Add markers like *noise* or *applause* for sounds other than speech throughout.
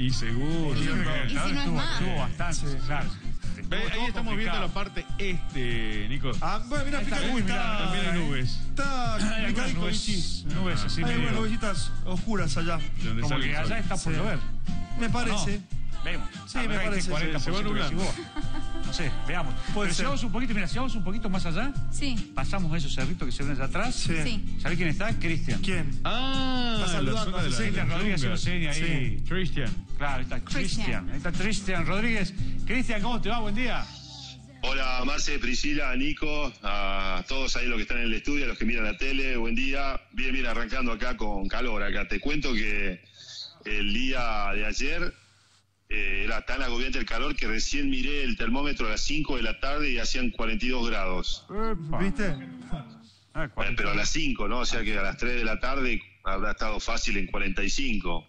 Y seguro. Y si no es estuvo, más. estuvo bastante, claro. Ve, ahí estamos viendo la parte este, Nico. Ah, bueno, mira, está, fíjate mirá, está. También hay nubes. Está Hay nubes, nubes así Hay algunas nubecitas oscuras allá. donde Como que allá está por Sí. llover. Me parece. No, vemos. Sí, me parece. 40% Se va llegó. No sé, veamos. Puede Pero si vamos un poquito, mira, si vamos un poquito más allá, Sí, pasamos esos cerritos que se ven allá atrás. Sí. sí. ¿Sabés quién está? Cristian. ¿Quién? Ah, Está la saludando, zona de hace la- Cristian Rodríguez haciendo seña ahí. Christian. Claro, ahí está Cristian. Ahí está Cristian Rodríguez. Cristian, ¿cómo te va? Buen día. Hola Marce, Priscila, Nico, a todos ahí los que están en el estudio, a los que miran la tele, buen día. Bien, bien, arrancando acá con calor acá. Te cuento que el día de ayer eh, era tan agobiante el calor que recién miré el termómetro a las 5 de la tarde y hacían 42 grados. ¿Viste? Ah, 40. pero a las 5, ¿no? O sea que a las 3 de la tarde habrá estado fácil en 45.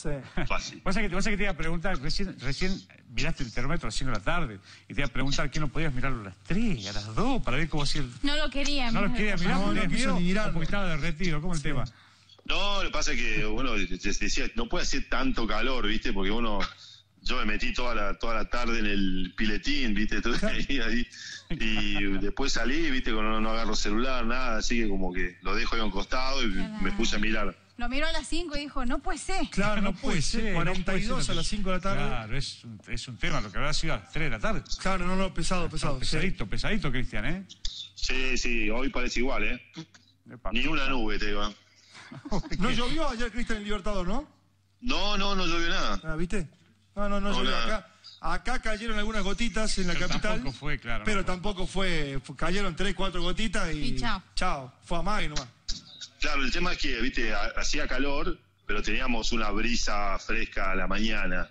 Sí. Fácil. Sabés que, que te iba a preguntar, recién, recién miraste el termómetro a las 5 de la tarde y te iba a preguntar qué no podías mirarlo a las 3, a las 2, para ver cómo hacía el... No lo quería. No lo mira. querías mirar No, porque no quiso ni mirar. porque estaba derretido. ¿Cómo el tema? No, lo que pasa es que, bueno, de- de- decía, no puede hacer tanto calor, ¿viste? Porque uno, yo me metí toda la, toda la tarde en el piletín, ¿viste? Ahí, ahí, y después salí, ¿viste? Cuando no, no agarro celular, nada, así que como que lo dejo ahí a un costado y me puse a mirar. Lo miró a las 5 y dijo, no puede ser. Claro, no puede ser. no puede 42 ser. a las 5 de la tarde. Claro, es un, es un tema, lo que habrá sido a las 3 de la tarde. Claro, no, no, pesado, pesado. Pesadito, pesadito, Cristian, ¿eh? Sí, sí, hoy parece igual, ¿eh? Epa. Ni una nube, te digo. ¿eh? *laughs* No llovió ayer Cristian en Libertador, ¿no? No, no, no llovió nada. Ah, ¿viste? No, no, no, llovió acá. Acá cayeron algunas gotitas en la Pero capital. tampoco fue, claro, Pero no. tampoco fue, Cayeron tres, cuatro gotitas y. Y chao. Chao. Fue a Magui nomás. Claro, el tema es que, viste, ha- hacía calor, pero teníamos una brisa fresca a la mañana.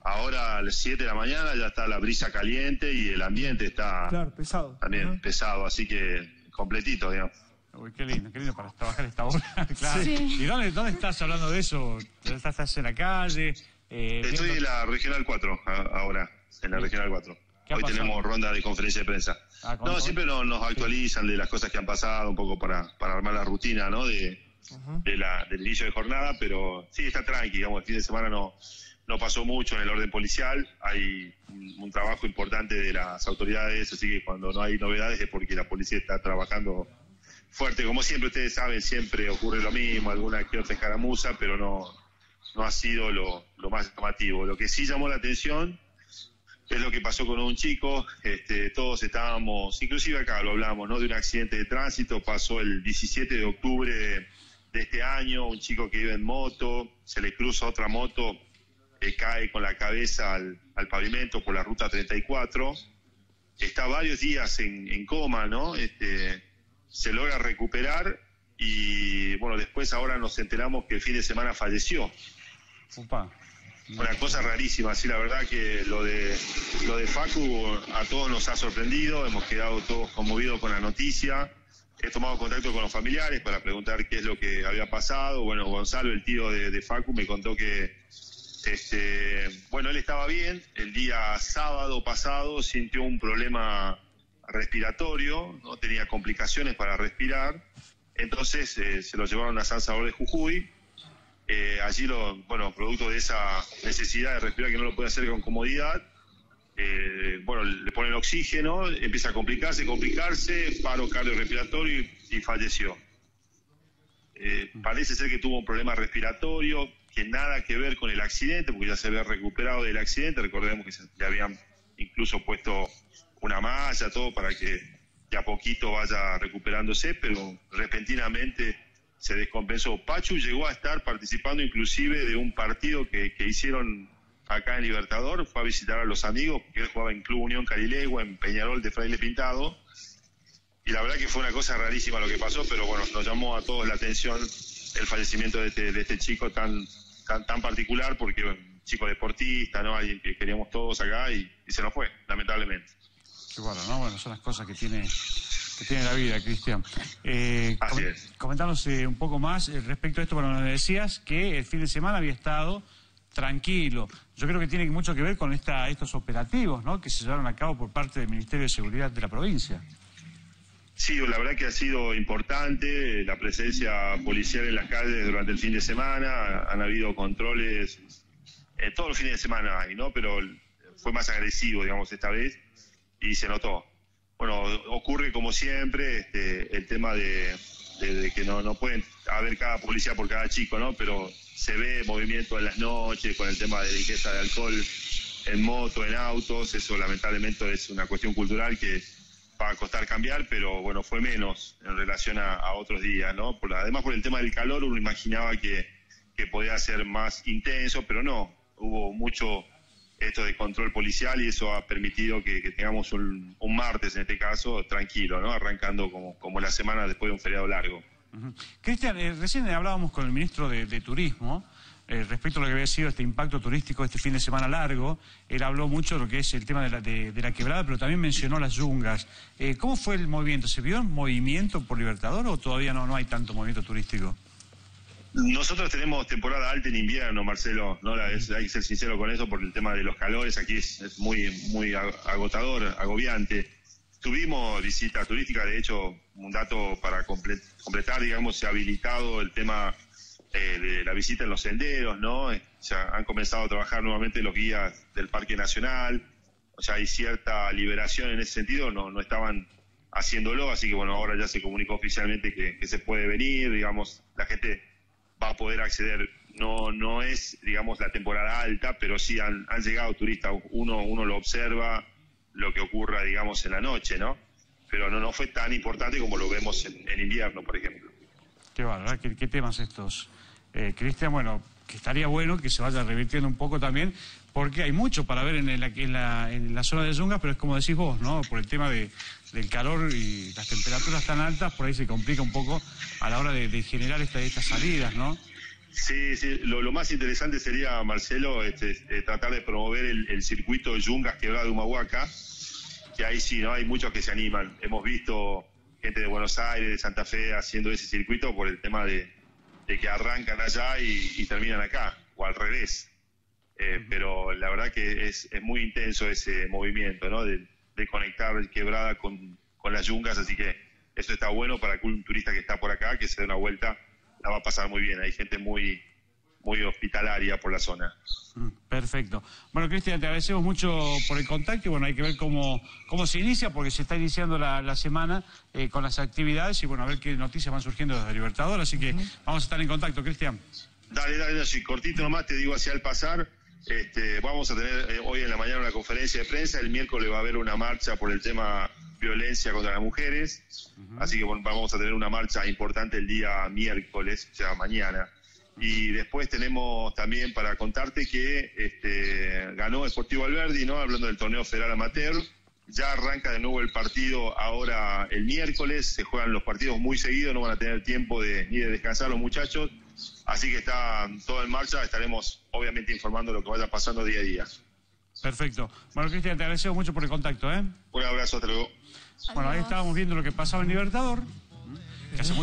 Ahora a las 7 de la mañana ya está la brisa caliente y el ambiente está Claro, pesado. también Ajá. pesado, así que completito, digamos. Uy, qué lindo, qué lindo para trabajar esta hora. *laughs* claro. Sí. ¿Y dónde, dónde estás hablando de eso? ¿Estás, estás en la calle? Eh, Estoy viendo- en la Regional 4 a- ahora, en la Regional 4. ¿Qué ha Hoy pasado? tenemos ronda de conferencia de prensa. Ah, no, siempre nos, nos actualizan de las cosas que han pasado, un poco para, para armar la rutina, ¿no? De, de la, del inicio de jornada, pero sí, está tranqui, digamos, el fin de semana no, no pasó mucho en el orden policial, hay un, un trabajo importante de las autoridades, así que cuando no hay novedades es porque la policía está trabajando fuerte, como siempre ustedes saben, siempre ocurre lo mismo, alguna que otra escaramuza, pero no, no ha sido lo, lo más llamativo. Lo que sí llamó la atención es lo que pasó con un chico, este, todos estábamos, inclusive acá lo hablamos, ¿no? De un accidente de tránsito, pasó el 17 de octubre de, este año, un chico que iba en moto, se le cruza otra moto, eh, cae con la cabeza al, al pavimento por la ruta 34, está varios días en, coma, ¿no? Este, se logra recuperar y bueno, después ahora nos enteramos que el fin de semana falleció. Upa. Una cosa rarísima, sí, la verdad que lo de lo de Facu a todos nos ha sorprendido, hemos quedado todos conmovidos con la noticia. He tomado contacto con los familiares para preguntar qué es lo que había pasado. Bueno, Gonzalo, el tío de, Facu, me contó que este, bueno, él estaba bien. El día sábado pasado sintió un problema respiratorio, no tenía complicaciones para respirar. Entonces eh, se lo llevaron a San Salvador de Jujuy. Eh, allí, lo, bueno, producto de esa necesidad de respirar que no lo puede hacer con comodidad, eh, bueno, le ponen oxígeno, empieza a complicarse, complicarse, paro cardiorrespiratorio y, falleció. Eh, parece ser que tuvo un problema respiratorio que nada que ver con el accidente, porque ya se había recuperado del accidente. Recordemos que se le habían incluso puesto una malla, todo para que de a poquito vaya recuperándose, pero repentinamente se descompensó. Pachu llegó a estar participando inclusive de un partido que, que hicieron acá en Libertador, fue a visitar a los amigos, porque él jugaba en Club Unión Carilegua, en Peñarol de Fraile Pintado, y la verdad que fue una cosa rarísima lo que pasó, pero bueno, nos llamó a todos la atención el fallecimiento de este, de este chico tan, tan, tan particular, porque bueno, chico deportista, ¿no? Alguien que queríamos todos acá y, y se nos fue, lamentablemente. Qué bueno, ¿no? Bueno, son las cosas que tiene, que tiene la vida, Cristian. Eh, Así es. Comentanos eh, un poco más eh, respecto a esto, bueno, nos decías que el fin de semana había estado tranquilo. Yo creo que tiene mucho que ver con esta, estos operativos, ¿no? Que se llevaron a cabo por parte del Ministerio de Seguridad de la provincia. Sí, la verdad que ha sido importante la presencia policial en las calles durante el fin de semana. Han habido controles eh, todos los fines de semana hay, ¿no? Pero fue más agresivo, digamos, esta vez y se notó. Bueno, ocurre como siempre este, el tema de, de- que no, no pueden haber cada policía por cada chico, ¿no? Pero se ve movimiento en las noches con el tema de la de alcohol en moto, en autos, eso lamentablemente es una cuestión cultural que va a costar cambiar, pero bueno, fue menos en relación a, otros días, ¿no? Por además por el tema del calor uno imaginaba que, que podía ser más intenso, pero no, hubo mucho esto de control policial y eso ha permitido que, tengamos un, un martes en este caso tranquilo, ¿no? Arrancando como, como la semana después de un feriado largo. Cristian, eh, recién hablábamos con el ministro de, Turismo eh, respecto a lo que había sido este impacto turístico este fin de semana largo. Él habló mucho de lo que es el tema de la, de- la quebrada, pero también mencionó las yungas. Eh, ¿Cómo fue el movimiento? ¿Se vio movimiento por Libertador o todavía no, no hay tanto movimiento turístico? Nosotros tenemos temporada alta en invierno, Marcelo, ¿no? La- es- hay que ser sincero con eso por el tema de los calores, aquí es, es muy, muy ag- agotador, agobiante. Tuvimos visita turística, de hecho, un dato para comple- completar, digamos, se ha habilitado el tema eh, de la visita en los senderos, ¿no? Eh, Ya han comenzado a trabajar nuevamente los guías del Parque Nacional, o sea, hay cierta liberación en ese sentido, no, no estaban haciéndolo, así que bueno, ahora ya se comunicó oficialmente que se puede venir, digamos, la gente va a poder acceder. No, no es, digamos, la temporada alta, pero sí han, llegado turistas. Uno, uno lo observa lo que ocurra, digamos, en la noche, ¿no? Pero no, no fue tan importante como lo vemos en, invierno, por ejemplo. Qué bárbaro, ¿qué, qué temas estos? Eh, Cristian, bueno, que estaría bueno que se vaya revirtiendo un poco también, porque hay mucho para ver en, la, zona de Yungas, pero es como decís vos, ¿no? Por el tema de, del calor y las temperaturas tan altas, por ahí se complica un poco a la hora de, de generar esta- estas salidas, ¿no? Sí, sí. Lo, más interesante sería, Marcelo, este, eh, tratar de promover el, circuito Yungas Quebrada de Humahuaca, que ahí sí, ¿no? Hay muchos que se animan. Hemos visto gente de Buenos Aires, de Santa Fe, haciendo ese circuito por el tema de, de que arrancan allá y, y terminan acá, o al revés. Eh, Pero la verdad que es, es muy intenso ese movimiento, ¿no? De, de conectar Quebrada con, con las Yungas, así que eso está bueno para un turista que está por acá, que se dé una vuelta, la va a pasar muy bien. Hay gente muy, muy hospitalaria por la zona. Mm, Perfecto. Bueno, Cristian, te agradecemos mucho por el contacto y bueno, hay que ver cómo, cómo se inicia, porque se está iniciando la, la semana eh, con las actividades y bueno, a ver qué noticias van surgiendo desde Libertador, así que vamos a estar en contacto, Cristian. Dale, dale, así cortito nomás, te digo hacia el pasar. Este, vamos a tener eh, hoy en la mañana una conferencia de prensa, el miércoles va a haber una marcha por el tema violencia contra las mujeres, así que bueno, vamos a tener una marcha importante el día miércoles, o sea, mañana. Y después tenemos también para contarte que este, ganó Sportivo Alberdi, ¿no? Hablando del torneo federal amateur. Ya arranca de nuevo el partido ahora el miércoles, se juegan los partidos muy seguidos, no van a tener tiempo de, ni de descansar los muchachos, así que está todo en marcha, estaremos obviamente informando lo que vaya pasando día a día. Perfecto. Bueno, Cristian, te agradecemos mucho por el contacto, ¿eh? Un abrazo, hasta luego. Bueno, ahí estábamos viendo lo que pasaba en Libertador. que hace mucho